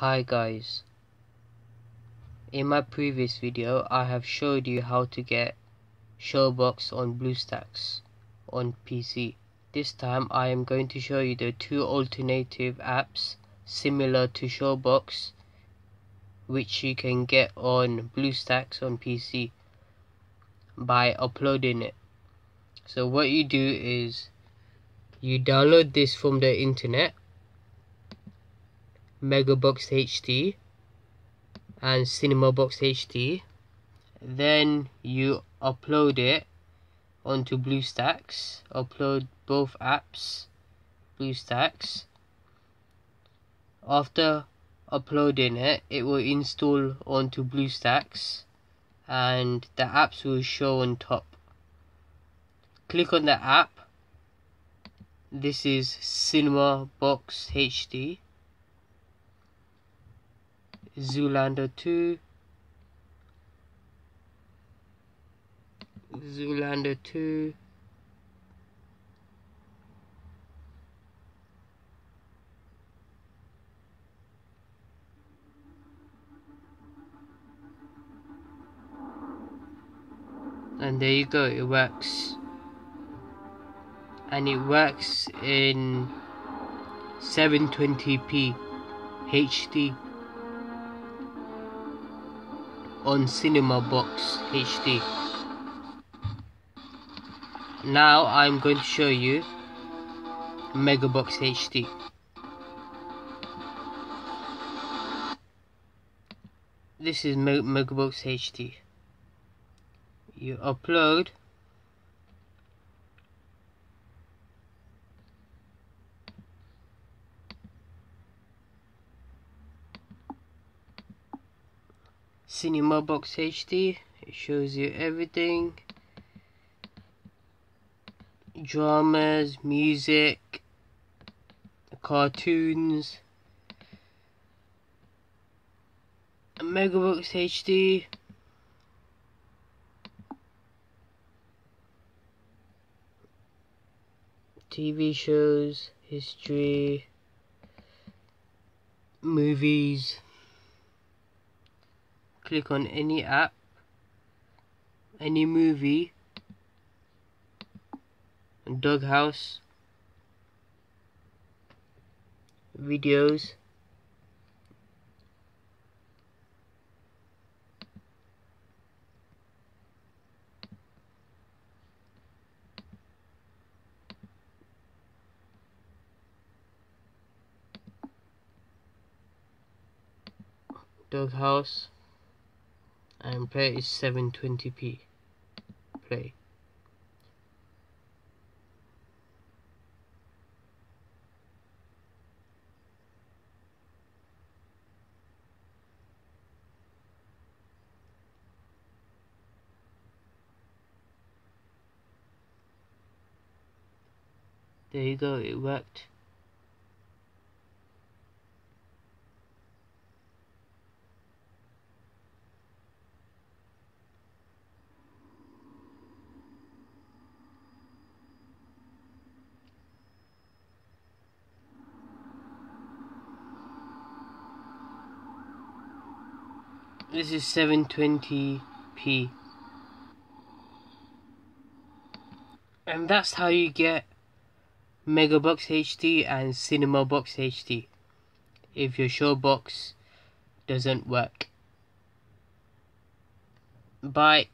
Hi guys. In my previous video I have showed you how to get Showbox on BlueStacks on PC. This time I am going to show you the two alternative apps similar to Showbox which you can get on BlueStacks on PC by uploading it. So what you do is you download this from the internet Megabox HD and Cinemabox HD then you upload it onto BlueStacks. Upload both apps BlueStacks. After uploading it it will install onto BlueStacks and the apps will show on top. Click on the app. This is Cinema Box HD Zoolander 2 Zoolander 2 and there you go it works. And it works in 720p HD on Cinema Box HD. Now I'm going to show you Megabox HD. This is Megabox HD. You upload Cinema Box HD. It shows you everything. Dramas, music, cartoons. Megabox HD. TV shows, history, movies click on any app, any movie, Doghouse, videos, Doghouse and play is 720p play. There you go it worked This is 720p. And that's how you get Megabox HD and Cinema Box HD if your Showbox doesn't work. Bye.